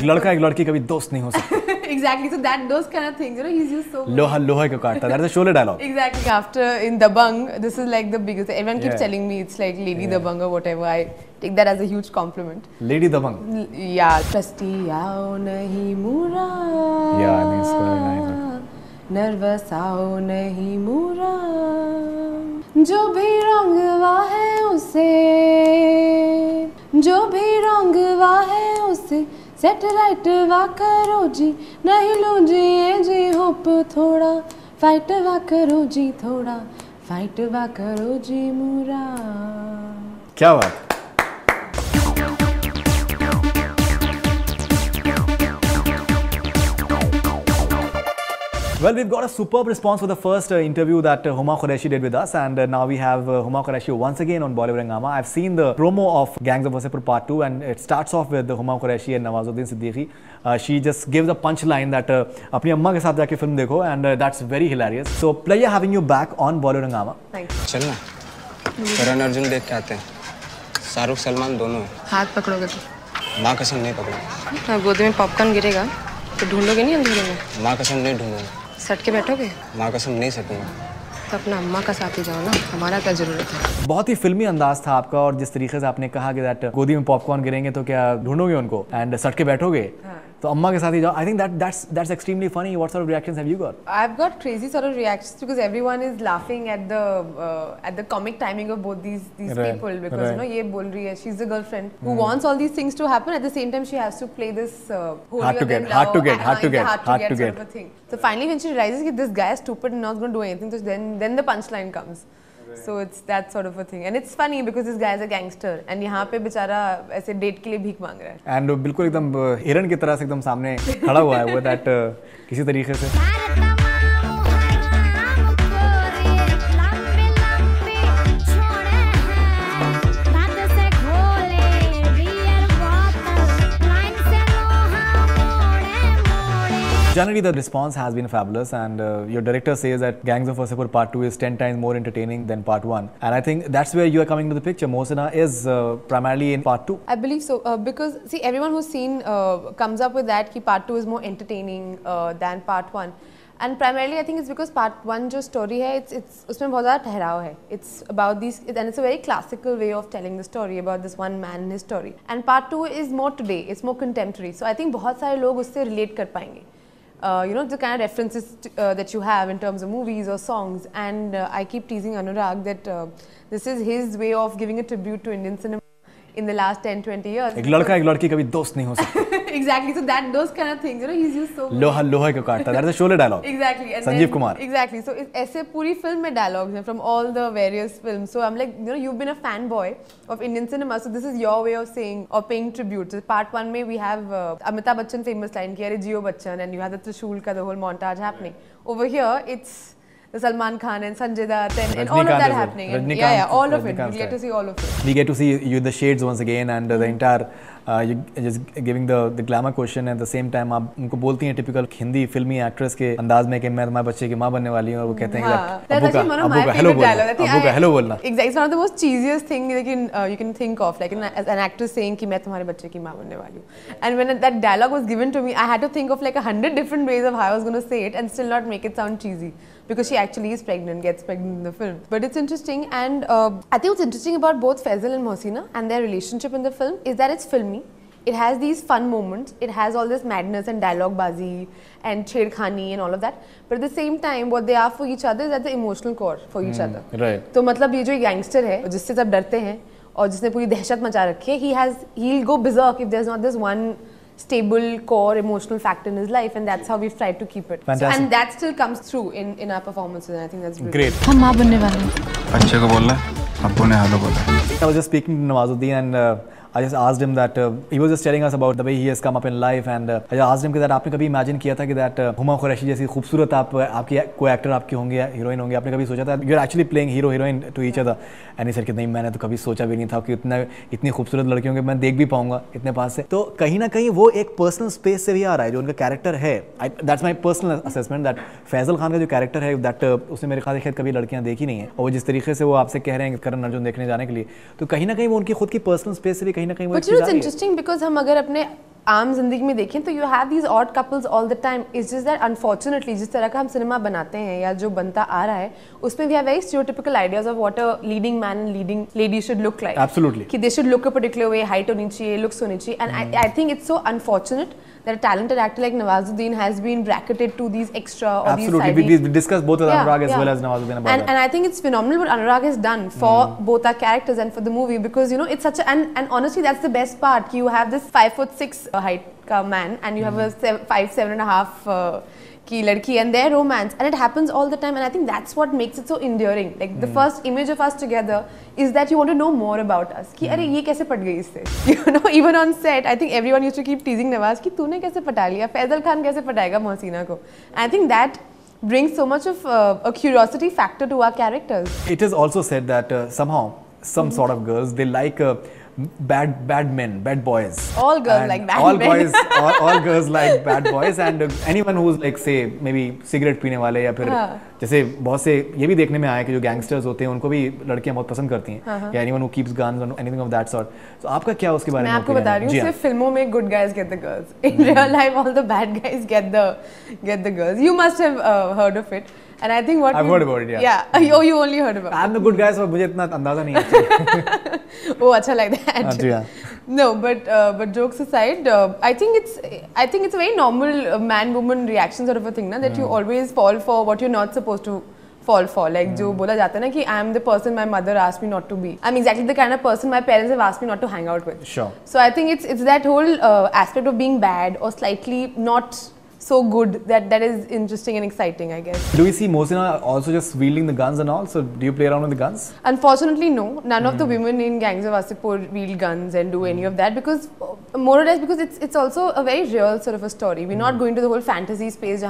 एक लड़का एक लड़की कभी दोस्त नहीं हो सकते exactly. So that those kind of things, you know, he's used so लोहे को काटता that is a Sholay dialogue Exactly. After in the Dabang, this is like the biggest. Everyone keeps Yeah. telling me it's like Lady Yeah. the Dabang or whatever. I take that as a huge compliment. Lady Dabangg L- Yeah. Trusty आओ नहीं मुरा. Yeah, I think it's very nice. Nervous आओ नहीं मुरा. जो भी रंगवा है उसे जो भी रंगवा है उसे सेट राइट वा करो जी, नहीं लो जी ये जी होप थोड़ा। फाइट वा करो जी थोड़ा फाइट वा करो जी मुरा। क्या बात Well, we've got a superb response for the first uh, interview that uh, Huma Qureshi did with us, and uh, now we have uh, Huma Qureshi once again on Bollywood Hangama. I've seen the promo of Gangs of Wasseypur Part 2, and it starts off with uh, Huma Qureshi and Nawazuddin Siddiqui. Uh, she just gives a punchline that uh, अपनी अम्मा के साथ जाके film देखो, and uh, that's very hilarious. So, pleasure having you back on Bollywood Hangama. Thanks चल ना करण अर्जुन देख के आते हैं शाहरुख सलमान दोनों हैं हाथ पकड़ोगे तो माँ कसम नहीं पकड़ूँगा हाँ, गोदी में पॉपकॉर्न गिरेगा तो ढूंढोगे नहीं अंधेरे में माँ कसम नहीं ढूंढूँगा सट के बैठोगे? माँ कसम नहीं सटूँगा। तो अपना अम्मा का साथ ही जाओ ना हमारा क्या ज़रूरत है? बहुत ही फिल्मी अंदाज था आपका और जिस तरीके से आपने कहा कि दैट गोदी में पॉपकॉर्न गिरेंगे तो क्या ढूंढोगे उनको? एंड सट के बैठोगे? तो अम्मा के साथ ही जाओ I think that that's that's extremely funny what sort of reactions have you got I've got crazy sort of reactions because everyone is laughing at the uh, at the comic timing of both these these Right, people because right. you know ye bol rahi hai she's the girlfriend who wants all these things to happen at the same time she has to play this uh, holier Hard to get, than hard to thou, get, uh, hard to it's a get, hard to hard get to sort get. of a thing. So finally when she realizes that this guy is stupid and not going to do anything so then then the punchline comes. So it's that sort of a thing and it's funny because this guy is a gangster and यहाँ पे बेचारा ऐसे date के लिए भीख मांग रहा है एंड बिल्कुल एकदम uh, हिरन की तरह से एकदम सामने खड़ा हुआ है वो दैट किसी तरीके से Generally, the response has been fabulous, and uh, your director says that Gangs of Wasseypur Part 2 is 10 times more entertaining than Part 1. And I think that's where you are coming to the picture. Mohsina is uh, primarily in Part 2. I believe so, uh, because see, everyone who's seen uh, comes up with that ki Part 2 is more entertaining uh, than Part 1. And primarily, I think it's because Part One jo story hai, it's it's. उसमें बहुत ज़्यादा ठहराव है it's about this and it's a very classical way of telling the story about this one man his story and part two is more today it's more contemporary so I think बहुत सारे लोग उससे relate कर पाएंगे uh, you know the kind of references to, uh, that you have in terms of movies or songs, and uh, I keep teasing Anurag that uh, this is his way of giving a tribute to Indian cinema in the last 10 20 years. एक लड़का एक लड़की कभी दोस्त नहीं हो सकते exactly. So that those kind of things, you know, he's used so. लोहा लोहे को काटता that is a Sholay dialogue Exactly. And Sanjeev then- Kumar Exactly. So इस- ऐसे पूरी film में dialogues हैं from all the various films. So I'm like, you know, you've been a fanboy of Indian cinema. So this is your way of saying or paying tribute. So part one में we have uh, Amitabh Bachchan famous line कि अरे जियो Bachchan and you have the Trishul का the whole montage happening. Over here it's the Salman Khan and Sanjay Dutt and, and all of Rajnikant that as well. happening. And Rajnikant- yeah, yeah, all of it. Rajnikant We get to style. see all of it. we get to see you in the shades once again and uh, the entire uh, you just giving the the glamour question at the same time आप उनको बोलती हैं typical Hindi फिल्मी actress के अंदाज में कि मैं तुम्हारे बच्चे की माँ बनने वाली हूँ और वो कहते हैं कि हाँ, that, that's अबू का actually one of Abu my का हेलो favorite dialogue. I बोलना think अबू का I- हेलो बोलना Exactly, it's one of the most cheesiest thing you can uh, you can think of, like an, as an actress saying कि मैं तुम्हारे बच्चे की माँ बनने वाली हूँ. And when that dialogue was given to me, I had to think of like a hundred different ways of how I was going to say it and still not make it sound cheesy because she actually is pregnant, gets pregnant in the film. But it's interesting, and uh, I think what's interesting about both Faisal and Mohsina and their relationship in the film is that it's filmy. It has these fun moments. It has all this madness and dialogue bazi and chedkhani and all of that. But at the same time, what they are for each other is at the emotional core for each other. right. तो मतलब ये जो gangster है जिससे सब डरते हैं और जिसने पूरी दहशत मचा रखी है he has he will go berserk if there's not this one stable core emotional factor in his life and that's how we've tried to keep it. So, and that still comes through in in our performances and i think that's brilliant. great. I was just speaking to nawazuddin and uh, That uh, he was just telling us about the way he has come up in life and uh, I just asked him कि that आपने कभी imagine किया था कि uh, Huma Qureshi जैसी खूबसूरत आप आपकी कोई एक्टर आपकी होंगे या हीरोइन होंगे? आपने कभी सोचा था? You are actually playing hero heroine to each other and he said कि नहीं मैंने तो कभी सोचा भी नहीं था कि इतना इतनी खूबसूरत लड़कियों के मैं देख भी पाऊँगा इतने पास से। तो कहीं ना कहीं वो एक पर्सनल स्पेस से भी आ रहा है जो उनका कैरेक्टर है। That's my personal assessment that Faizal Khan का जो कैरेक्टर है दैट उसने मेरे ख्याल शायद कभी लड़कियाँ देखी नहीं है। और वो जिस तरीके से वो आपसे कह रहे हैं कि करण अर्जुन देखने जाने के लिए तो कहीं ना कहीं वो उनकी खुद की पर्सनल स्पेस से भी कहीं ना कहीं वो इंटरेस्टिंग बिकॉज़ हम अगर अपने आम ज़िंदगी में देखें तो you have these odd couples all the time it's just that unfortunately जिस तरह का हम सिनेमा बनाते हैं या जो बनता आ रहा है उसमें we have very stereotypical ideas of what a leading man and leading lady should look like Absolutely. कि they should look a particular way height होनी चाहिए लुक्स होनी चाहिए and I think it's so unfortunate that a talented actor like Nawazuddin has been bracketed to these extra or Absolutely. these side we, we discussed both Yeah, Anurag as yeah. well as Nawazuddin about and, that. and I think it's phenomenal what Anurag has done for mm. both our characters and for the movie because you know it's such a and, and honestly that's the best part. You have this five foot six uh, height ka man and you have a seven, five seven and a half uh, ki ladki and their romance and it happens all the time and I think that's what makes it so endearing. Like mm. the first image of us together is that you want to know more about us. कि अरे ये कैसे पट गई इससे? You know even on set I think everyone used to keep teasing Nawaz कि तूने कैसे पटा लिया? फैजल खान कैसे पटाएगा मोहसिना को? And I think that brings so much of uh, a curiosity factor to our characters. it is also said that uh, somehow some mm. sort of girls they like uh, bad bad men bad boys All girls And like bad all men. boys all, all girls like bad boys and uh, anyone who's like say maybe cigarette पीने वाले या फिर हाँ. जैसे बहुत से ये भी देखने में आया कि जो गैंगस्टर्स होते हैं उनको भी लड़कियाँ बहुत पसंद करती हाँ, हैं या anyone who keeps guns or anything of that sort तो आपका क्या उसके बारे मैं आपको बता है? रही हूँ हाँ. सिर्फ़ फ़िल्मों में good guys get the girls in real life all the bad guys get the get the girls you must have heard of it And I think what I've heard about it. Yeah. Yeah. Oh, you only heard about. I'm the good guy, so मुझे इतना अंदाजा नहीं है. Oh, अच्छा like that. जी हाँ. No, but uh, but jokes aside, uh, I think it's I think it's a very normal uh, man-woman reaction sort of a thing, na, that mm. you hmm. always fall for what you're not supposed to. Fall for like जो hmm. बोला जाता है ना कि I am the person my mother ask me not to be I am exactly the kind of person my parents have ask me not to hang out with so I think it's it's that whole aspect of being bad और slightly not so good that that is interesting and exciting, I guess. Do we see Mohsina also just wielding the guns and all? So do you play around with the guns? Unfortunately, no. None mm. of the hmm. women in Gangs of Wasseypur wield guns and do mm. any of that because more or less because it's it's also a very real sort of a story. We're mm. not hmm. going to the whole fantasy space.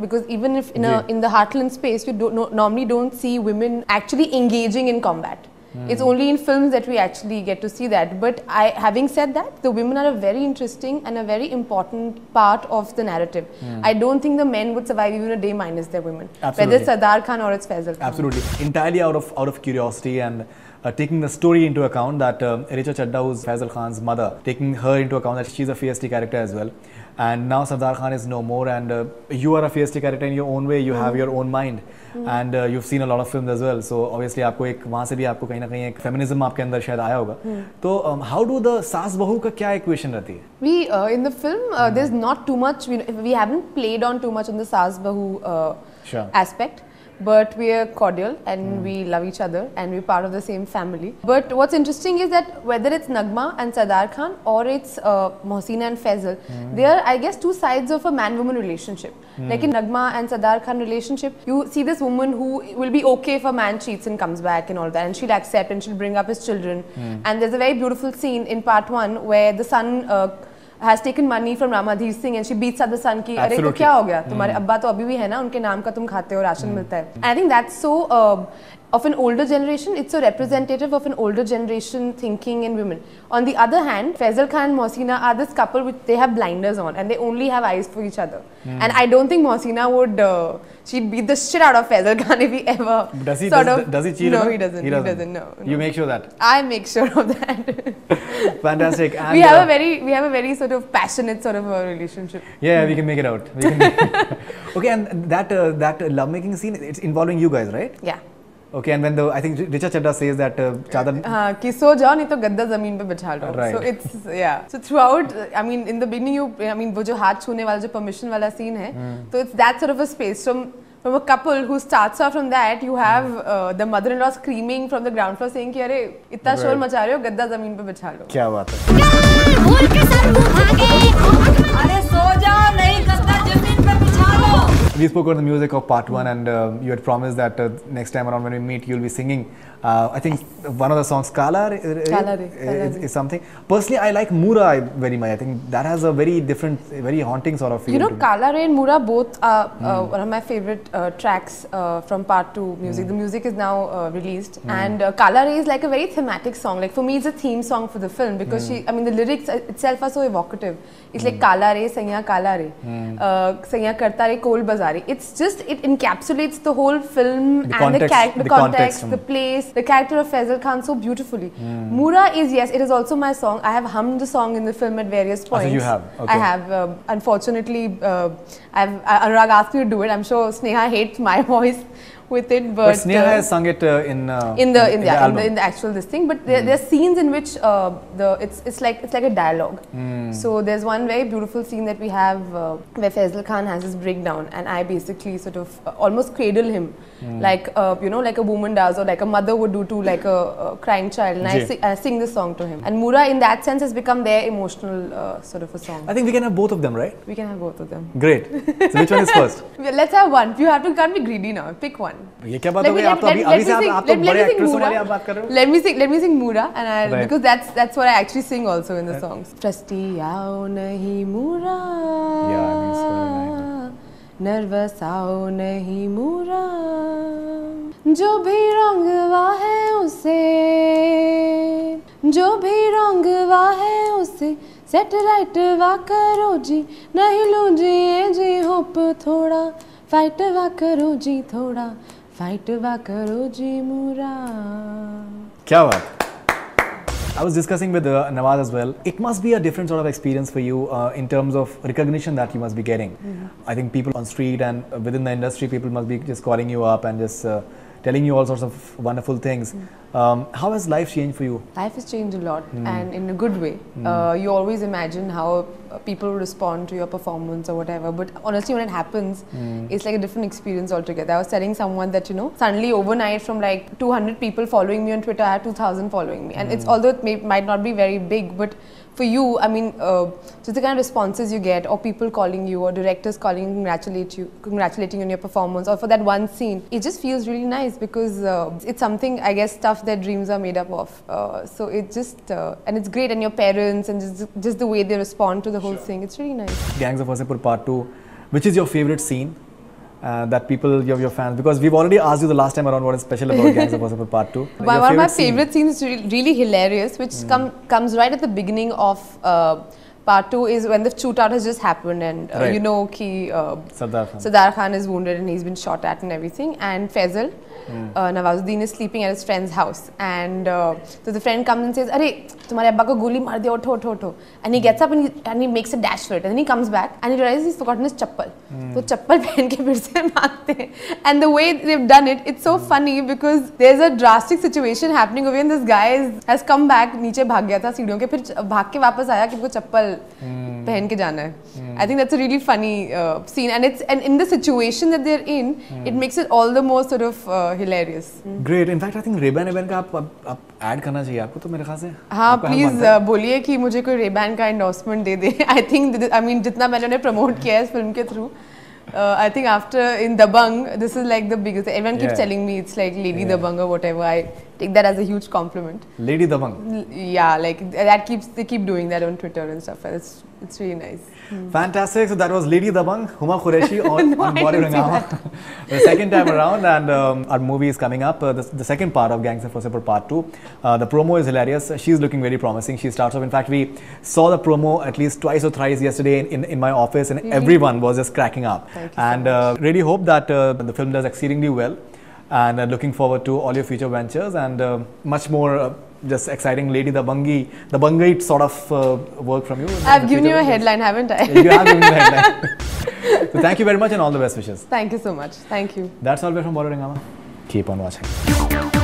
Because even if in, a, in the heartland space, you don't, no, normally don't see women actually engaging in combat. It's only in films that we actually get to see that. But I, having said that, the women are a very interesting and a very important part of the narrative. Hmm. I don't think the men would survive even a day minus their women. Whether it's Sardar Khan or it's Faisal Khan. Absolutely. Entirely out of out of curiosity and uh, taking the story into account that uh, Richa Chadha, who's Faisal Khan's mother, taking her into account that she's a FST character as well. And now Sardar Khan is no more, and uh, you are a FST character in your own way. You mm. have your own mind, mm. and uh, you've seen a lot of films as well. So obviously आपको एक वहाँ से भी आपको कहीं ना कहीं एक फेमिनिज्म आपके अंदर शायद आया होगा. Hmm. तो um, how do the सास बहू का क्या equation रहती है? We uh, in the film uh, hmm. there's not too much we, we haven't played on too much on the saas bahu uh, sure. aspect but we are cordial and we love each other and we're part of the same family. But what's interesting is that whether it's Nagma and Sardar Khan or it's uh, Mohsina and Faisal, they are, I guess, two sides of a man-woman relationship. Like in Nagma and Sardar Khan relationship, you see this woman who will be okay if a man cheats and comes back and all that, and she'll accept and she'll bring up his children. And there's a very beautiful scene in part one where the son. Uh, has taken money from Ramadhir Singh and she beats up the son ki अरे तो. क्या हो गया तुम्हारे अब्बा तो अभी भी है ना उनके नाम का तुम खाते हो राशन मिलता है I think that's so of an older generation it's so representative of an older generation thinking in women on the other hand Faisal Khan and Mohsina are this couple which they have blinders on and they only have eyes for each other and I don't think Mohsina would uh, she'd beat the shit out of Faisal Khan if he ever Does he sort does, of does he cheat? no on her? he doesn't he doesn't, no, no. You make sure that. I make sure of that Fantastic. And, we have uh, a very we have a very sort of passionate sort of a relationship Yeah, we can make it out. We can okay, and that uh, that lovemaking scene, it's involving you guys, right? yeah Okay, and when the I think Richa Chadda says that uh, Chadar. हाँ कि सो जाओ नहीं तो गद्दा ज़मीन पे बिछा लो Right. so it's yeah so throughout I mean in the beginning you I mean वो जो हाथ छूने वाला जो permission वाला scene है तो it's that sort of a space from from a couple who starts off from that you have uh, the mother-in-law screaming from the ground floor saying कि अरे इतना शोर Right. मचा रहे हो गद्दा ज़मीन पे बिछा लो क्या बात है अरे सो जाओ नहीं गद्दा We spoke about the music of part one, and uh, you had promised that uh, next time around when we meet, you'll be singing. Uh, I think one of the songs, Kala, Re- Re- Kala Re, is, is something. Personally, I like Mura very much. I think that has a very different, very haunting sort of feel. You know. Kala Re and Mura both are uh, one of my favorite uh, tracks uh, from Part 2 music. The music is now uh, released. And uh, Kala Re is like a very thematic song. Like for me, it's a theme song for the film because she, I mean, the lyrics itself are so evocative. It's like Kala Re, Sanya Kala. Uh, Sanya Karta Re Kol Bazaar. Bari. It's just it encapsulates the whole film and the context- character, the the context, context, the mm. place, the character of Faisal Khan so beautifully. Mura is yes, it is also my song. I have hummed the song in the film at various so points. you have, I have. Um, unfortunately, uh, I've uh, Anurag asked me to do it. I'm sure Sneha hates my voice with it, but, But Sneha uh, has sung it uh, in uh, in the in, the, in, album. the, in the actual this thing but there, there are scenes in which uh, the it's it's like it's like a dialogue so there's one very beautiful scene that we have uh, where Faisal Khan has his breakdown and I basically sort of uh, almost cradle him like uh, you know like a woman does or like a mother would do to like a, a crying child and I, Ji. si- I sing this song to him and Mura in that sense has become their emotional uh, sort of a song I think we can have both of them, right? we can have both of them Great. So which one is first? let's have one you have to can't be greedy now pick one ये क्या बात Let हो me- गई let- आप तो अभी let- अभी let से me आप sing- आप तो let- let बड़े me sing एक्ट्रेस वाले Mura. आप बात कर रहे हो Let me sing. Let me sing Mura, and I Right. because that's that's what I actually sing also in the songs. Trusty आओ नहीं Mura. Yeah, these were Nervous आओ नहीं Mura. जो भी रंगवा है उसे, जो भी रंगवा है उसे सेट राइट वा करो जी। नहीं लूँ जी ये जी होप थोड़ा फाइट वा करो जी थोड़ा फाइट वा करो जी मुरा। क्या बात I was discussing with uh, Nawaz as well. It must be a different sort of experience for you uh, in terms of recognition that you must be getting. I think people on street and uh, within the industry, people must be just calling you up and just uh, telling you all sorts of wonderful things. Um, how has life changed for you? Life has changed a lot and in a good way. Uh, you always imagine how uh, people respond to your performance or whatever, but honestly, when it happens, it's like a different experience altogether. I was telling someone that you know, suddenly overnight, from like 200 people following me on Twitter, I had 2,000 following me, and it's although it may, might not be very big, but for you, I mean, uh, just the kind of responses you get, or people calling you, or directors calling you, congratulate you, congratulating you on your performance, or for that one scene, it just feels really nice because uh, it's something I guess stuff that dreams are made up of. Uh, so it just uh, and it's great, and your parents and just just the way they respond to the whole thing, it's really nice. Gangs of Wasseypur Part 2. Which is your favorite scene uh, that people, your, your fans, because we've already asked you the last time around what is special about Gangs of Wasseypur Part 2. My, one of my scene? favorite scenes is really, really hilarious, which come, comes right at the beginning of uh, part two, is when the shootout has just happened, and uh, Right. you know, ki, uh, Sardar Khan. Sardar Khan is wounded and he's been shot at and everything, and Faisal. Uh, Nawazuddin is sleeping at his friend's house, and uh, so the friend comes and says, "अरे तुम्हारे अब्बा को गोली मार दिया उठो उठो उठो," and he gets up and he, and he makes a dash for it, and then he comes back and he realizes he's forgotten his chappal. तो चप्पल पहन के फिर से मारते हैं and the way they've done it it's so mm. funny because there's a drastic situation happening over here and this guy is, has come back नीचे भाग गया था सीढ़ियों के फिर भाग के वापस आया कि उनको चप्पल पहन के जाना है I think that's a really funny scene and it's and in the situation that they are in it makes it all the more sort of hilarious great in fact I think Rayban Rayban का आप आप add करना चाहिए आपको तो मेरे ख्याल से हाँ प्लीज़ बोलिए कि मुझे कोई रेबैन का एंडोर्समेंट दे दे आई थिंक आई मीन जितना मैंने उन्हें प्रमोट किया है इस फ़िल्म के through uh, I think after in Dabang, this is like the biggest. Everyone keeps yeah. telling me it's like Lady yeah. Dabang or whatever. I take that as a huge compliment. Lady Dabang. L yeah, like that keeps they keep doing that on Twitter and stuff. It's it's really nice Fantastic. So that was Lady Dabangg, Huma Qureshi on, No, on I Body Rangama. the second time around, and um, our movie is coming up. Uh, the, the second part of Gangs of Wasseypur Part 2. Uh, the promo is hilarious. She's looking very promising. She starts off. In fact, we saw the promo at least twice or thrice yesterday in, in, in my office, and everyone was just cracking up. You so and uh, really hope that uh, the film does exceedingly well. And uh, looking forward to all your future ventures and uh, much more uh, just exciting Lady Dabangi, the Bangite sort of uh, work from you. i've given you a headline haven't i you have given me the headline. so thank you very much and all the best wishes. thank you so much thank you That's all we're from Bollywood Hungama. Keep on watching.